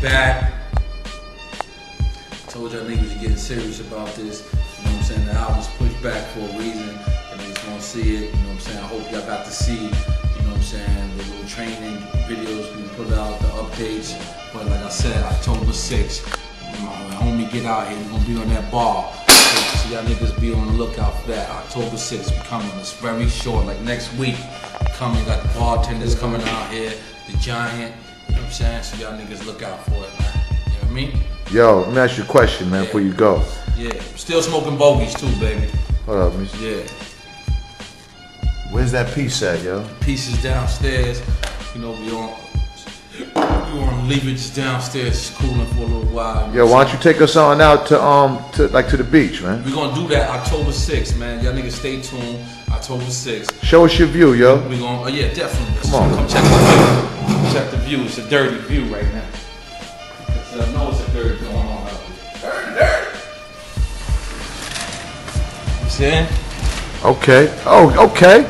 back. Told y'all niggas you getting serious about this. You know what I'm saying? The album's pushed back for a reason. And niggas gonna see it. You know what I'm saying? I hope y'all got to see, you know what I'm saying, the little training videos we put out, the updates. But like I said, October 6th, my homie get out here, we gonna be on that bar. So y'all niggas be on the lookout for that. October 6th, we coming. It's very short, like next week. Coming, got the bartenders coming out here, the giant. I'm saying? So y'all niggas look out for it, man. You know what I mean? Yo, let me ask you a question, man, before you go. Yeah. Still smoking bogeys too, baby. Hold up, see. Yeah. Where's that piece at, yo? Pieces downstairs. You know, we on we on leavage downstairs cooling for a little while. Yo, why don't you take us on out to um to like to the beach, man? We're gonna do that October 6th, man. Y'all niggas stay tuned. October 6th. Show us your view, yo. We gonna, oh yeah, definitely. Come on. Come check the view. Check the view. It's a dirty view right now. It's, uh, I know it's a dirty going on out there. Dirty, dirty. You see? Okay. Oh, okay.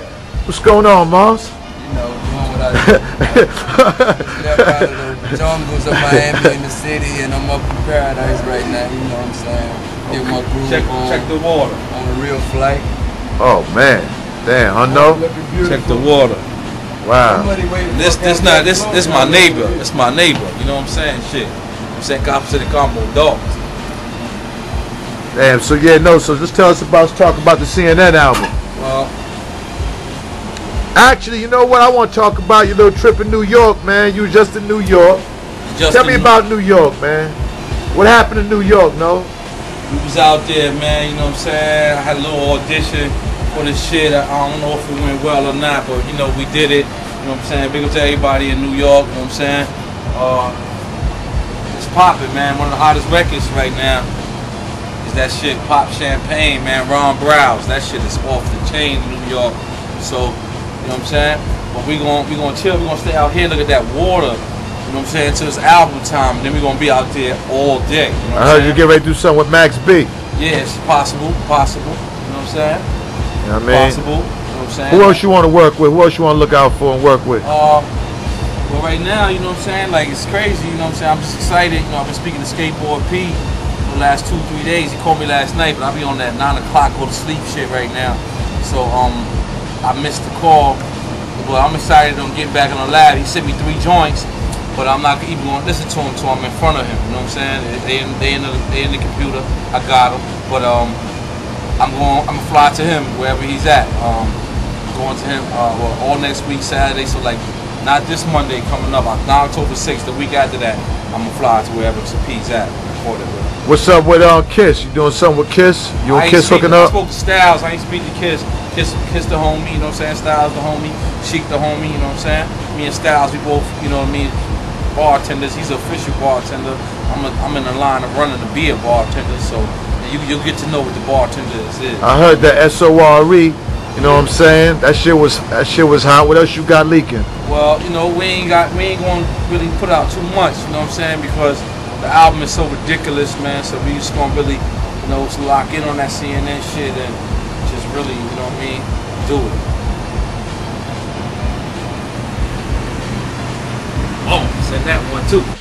What's going on, Mars? you know, doing what I do. Left out of the jungles of Miami in the city, and I'm up in paradise right now. You know what I'm saying? Get my groove Check, on, check the water. on a real flight. Oh man. Damn, I know. Check the water. Wow. Somebody wait for This, a this not, this, this my neighbor. This my neighbor. You know what I'm saying? Shit. I'm saying opposite the combo dogs. Damn. So yeah, no. So just tell us about talk about the CNN album. Well, Actually, you know what? I want to talk about your little trip in New York, man. You was just in New York. just Tell me about New York, man. What happened in New York? No. We was out there, man. You know what I'm saying? I had a little audition for this shit. I, I don't know if it went well or not, but you know we did it. You know what I'm saying? Big up to everybody in New York. You know what I'm saying? Uh, it's popping, man. One of the hottest records right now is that shit, Pop Champagne, man. Ron Browz. That shit is off the chain in New York. So, you know what I'm saying? But we gon' we gonna chill. We're gonna stay out here. Look at that water. You know what I'm saying? Till it's album time, and then we're gonna be out there all day. You know I heard saying? you get ready to do something with Max B. Yeah, it's possible, possible. You know what I'm saying? Know what I mean? Possible. You know what I'm saying? Who else you want to work with? Who else you want to look out for and work with? Uh, well, right now, you know what I'm saying? Like, it's crazy. You know what I'm saying? I'm just excited. You know, I've been speaking to Skateboard P for the last two, three days. He called me last night, but I'll be on that 9 o'clock go to sleep shit right now. So, um, I missed the call. But I'm excited on getting back in the lab. He sent me three joints, but I'm not even going to listen to him until I'm in front of him. You know what I'm saying? They, in, they, in, the, they in the computer. I got him. But, um, I'm going. I'm gonna fly to him wherever he's at. Um, going to him uh, well, all next week Saturday. So like, not this Monday coming up. Not October 6th. The week after that, I'm gonna fly to wherever P's at. What's up with uh, Kiss? You doing something with Kiss? You I and Kiss speak- hooking I up? spoke to Styles. I ain't speak to Kiss. Kiss, Kiss the homie. You know what I'm saying? Styles the homie. Sheek the homie. You know what I'm saying? Me and Styles, we both. You know what I mean? Bartenders. He's an official bartender. I'm a, I'm in the line of running to be a bartender. So you you'll get to know what the bartenders is. I heard that S O R E. You know what I'm saying? That shit was that shit was hot. What else you got leaking? Well, you know, we ain't got we ain't gonna really put out too much, you know what I'm saying? Because the album is so ridiculous, man. So we just gonna really, you know, lock in on that CNN shit and just really, you know what I mean, do it. Oh, said that one too.